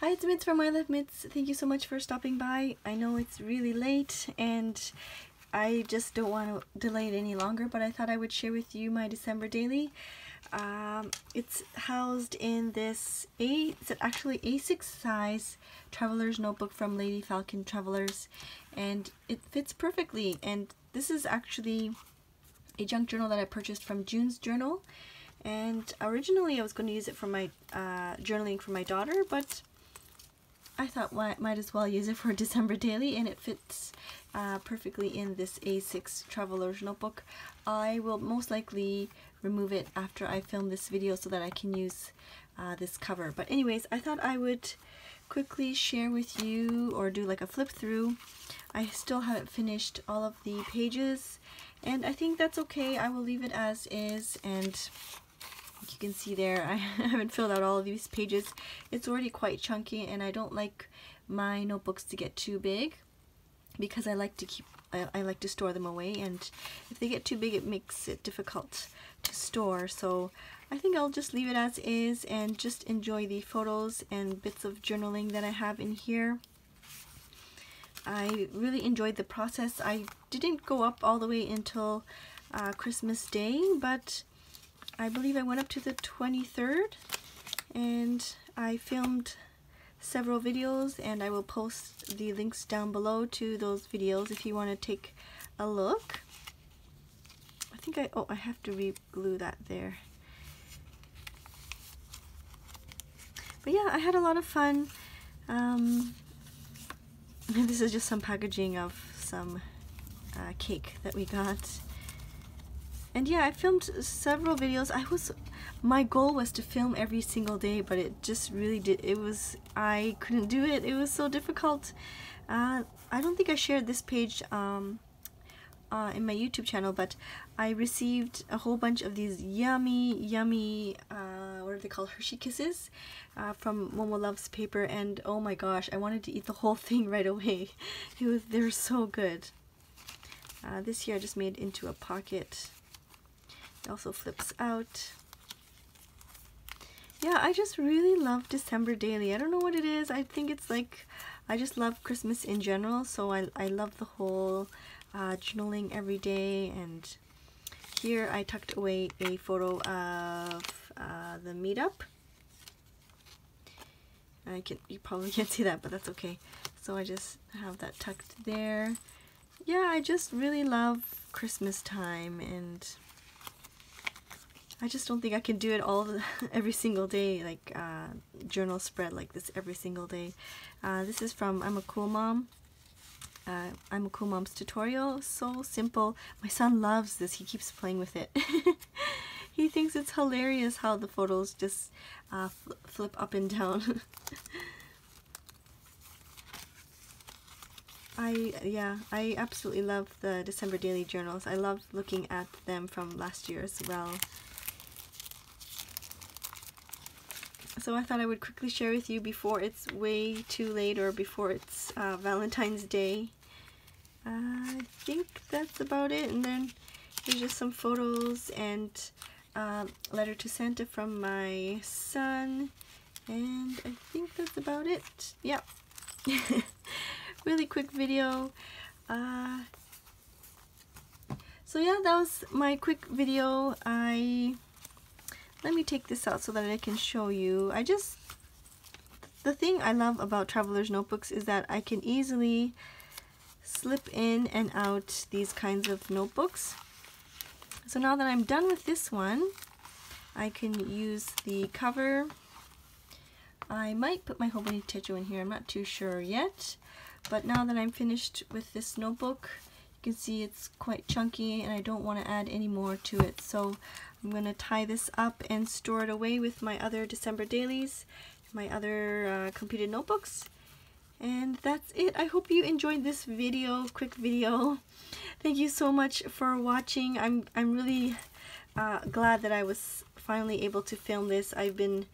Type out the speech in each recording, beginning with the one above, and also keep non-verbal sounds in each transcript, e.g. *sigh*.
Hi, it's Mits from MyLifeMits. Thank you so much for stopping by. I know it's really late and I just don't want to delay it any longer, but I thought I would share with you my December daily. Um, it's housed in this A, it's actually A6 size traveler's notebook from Lady Falcon Travelers and it fits perfectly and this is actually a junk journal that I purchased from June's Journal and originally I was going to use it for my uh, journaling for my daughter but I thought well, might as well use it for *laughs* December daily and it fits uh, perfectly in this A6 Traveler's Notebook. I will most likely remove it after I film this video so that I can use uh, this cover. But anyways, I thought I would quickly share with you or do like a flip through. I still haven't finished all of the pages and I think that's okay. I will leave it as is and you can see there. *laughs* I haven't filled out all of these pages. It's already quite chunky and I don't like my notebooks to get too big because I like to keep I, I, like to store them away and if they get too big it makes it difficult to store. So I think I'll just leave it as is and just enjoy the photos and bits of journaling that I have in here. I really enjoyed the process. I didn't go up all the way until uh, Christmas Day but I believe I went up to the 23rd and I filmed several videos and I will post the links down below to those videos if you want to take a look. I think I, oh I have to re-glue that there. But yeah, I had a lot of fun. Um, *laughs* this is just some packaging of some uh, cake that we got and yeah I filmed several videos. I was my goal was to film every single day but it just really did it was I couldn't do it. It was so difficult. Uh, I don't think I shared this page um, uh, in my YouTube channel but I received a whole bunch of these yummy yummy uh, what are they called Hershey Kisses uh, from Momo Loves Paper. And oh my gosh I wanted to eat the whole *laughs* thing right away. It was they're so good. Uh, this here I just made into a pocket it also flips out. Yeah, I just really love December Daily. I don't know what it is. I think it's like, I just love Christmas in general. So I, I love the whole uh, journaling every day. And here I tucked away a photo of uh, the meetup. I can you probably *laughs* can't see that, but that's okay. So I just have that tucked there. Yeah, I just really love Christmas time and I just don't think I can do it all *laughs* every single day, like uh, journal spread like this every single day. Uh, this is from I'm a Cool Mom. Uh, I'm a Cool Mom's tutorial. So simple. My son loves this. He keeps playing with it. *laughs* he thinks it's hilarious how the photos just uh, fl flip up and down. *laughs* I, yeah, I absolutely love the December Daily Journals. I love looking at them from last year as well. So I thought I would quickly share with you before it's way too late or before it's uh, Valentine's Day. Uh, I think that's about it and then here's just some photos and uh, letter to Santa from my son and I think that's about it. Yep. *laughs* really quick video. Uh, so yeah, that was my quick video. I let me take this out so that I can show you. I just, the thing I love about Traveler's Notebooks is that I can easily slip in and out these kinds of notebooks. So now that I'm done with this one, I can use the cover. I might put my Hobonichi Techo in here, I'm not too sure yet. But now that I'm finished with this notebook, you can see it's quite chunky and I don't want to add any more to it. So I'm going to tie this up and store it away with my other December dailies, my other uh, completed notebooks. And that's it. I hope you enjoyed this video, quick video. Thank you so much for watching. I'm, I'm really uh, glad that I was finally able to film this. I've been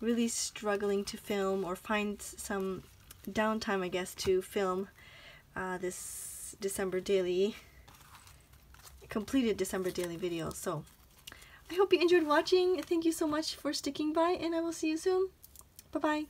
really struggling to film or find some downtime, I guess, to film uh, this December daily, completed December daily video. So I hope you enjoyed watching. Thank you so much for sticking by and I will see you soon. Bye-bye.